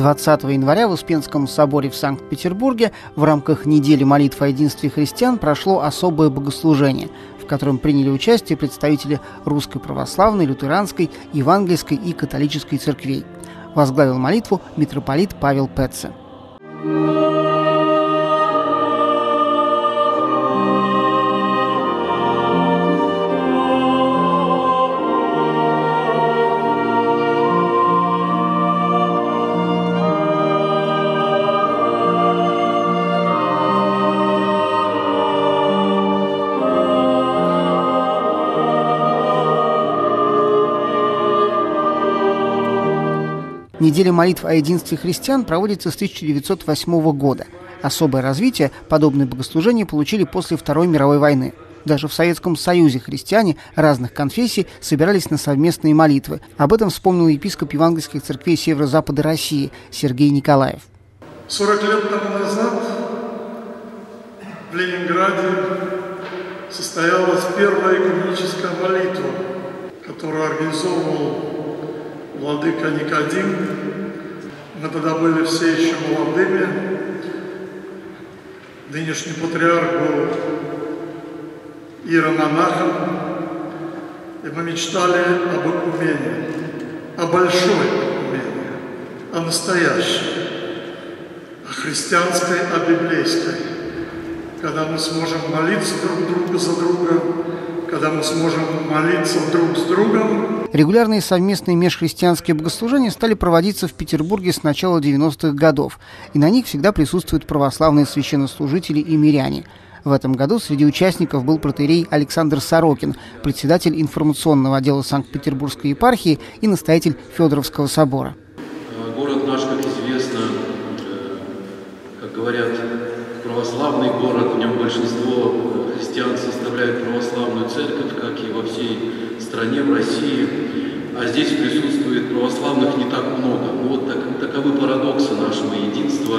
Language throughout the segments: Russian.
20 января в Успенском соборе в Санкт-Петербурге в рамках недели молитвы о единстве христиан прошло особое богослужение, в котором приняли участие представители Русской Православной, Лютеранской, Евангельской и Католической церквей. Возглавил молитву митрополит Павел Петце. Неделя молитв о единстве христиан проводится с 1908 года. Особое развитие подобные богослужения получили после Второй мировой войны. Даже в Советском Союзе христиане разных конфессий собирались на совместные молитвы. Об этом вспомнил епископ Евангельских церквей Северо-Запада России Сергей Николаев. 40 лет тому назад в Ленинграде состоялась первая экономическая молитва, которую организовывал владыка Никодим. Мы тогда были все еще молодыми. Нынешний патриарх был иеромонахом. И мы мечтали об икумене, о большой икумене, о настоящей, о христианской, о библейской. Когда мы сможем молиться друг друга за друга, когда мы сможем молиться друг с другом. Регулярные совместные межхристианские богослужения стали проводиться в Петербурге с начала 90-х годов, и на них всегда присутствуют православные священнослужители и миряне. В этом году среди участников был протерей Александр Сорокин, председатель информационного отдела Санкт-Петербургской епархии и настоятель Федоровского собора. Город наш, как известно, э, как говорят, православный город, в нем большинство христиан составляют православную церковь, как и во всей стране, в России. А здесь присутствует православных не так много. Ну, вот так, таковы парадоксы нашего единства,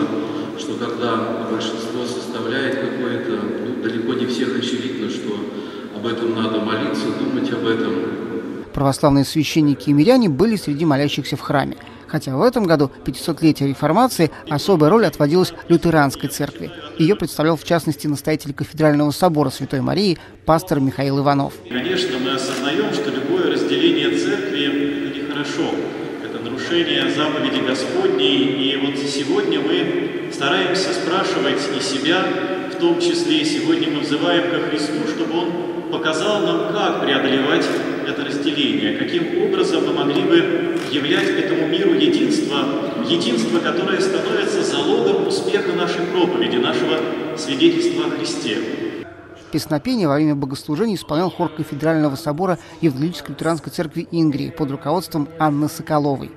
что когда большинство составляет какое-то, ну, далеко не всех очевидно, что об этом надо молиться, думать об этом. Православные священники и миряне были среди молящихся в храме – хотя в этом году, 500-летие реформации, особая роль отводилась лютеранской церкви. Ее представлял в частности настоятель кафедрального собора Святой Марии пастор Михаил Иванов. Конечно, мы осознаем, что нехорошо. Это нарушение заповеди Господней. И вот сегодня мы стараемся спрашивать и себя, в том числе сегодня мы взываем ко Христу, чтобы Он показал нам, как преодолевать это разделение, каким образом мы могли бы являть этому миру единство, единство, которое становится залогом успеха нашей проповеди, нашего свидетельства о Христе. Песнопение во время богослужения исполнял хор кафедрального собора Евангелической лютеранской церкви Ингрии под руководством Анны Соколовой.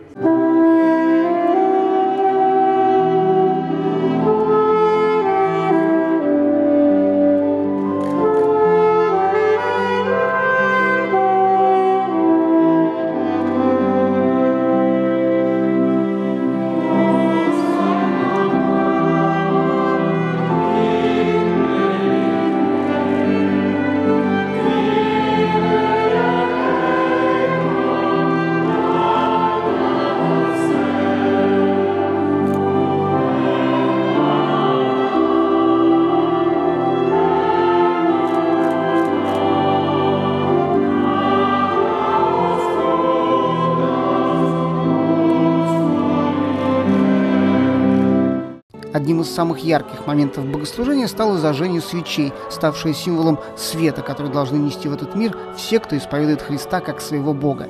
Одним из самых ярких моментов богослужения стало зажжение свечей, ставшее символом света, который должны нести в этот мир все, кто исповедует Христа как своего Бога.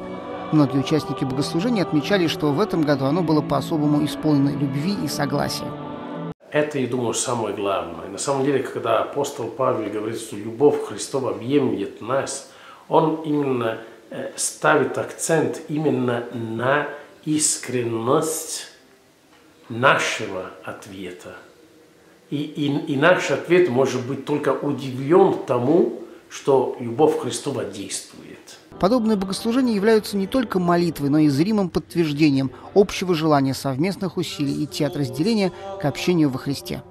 Многие участники богослужения отмечали, что в этом году оно было по-особому исполнено любви и согласия. Это, я думаю, самое главное. На самом деле, когда апостол Павел говорит, что любовь Христова объемлет нас, он именно э, ставит акцент именно на искренность нашего ответа. И, и, и наш ответ может быть только удивлен тому, что любовь Христова действует. Подобные богослужения являются не только молитвой, но и зримым подтверждением общего желания совместных усилий идти от разделения к общению во Христе.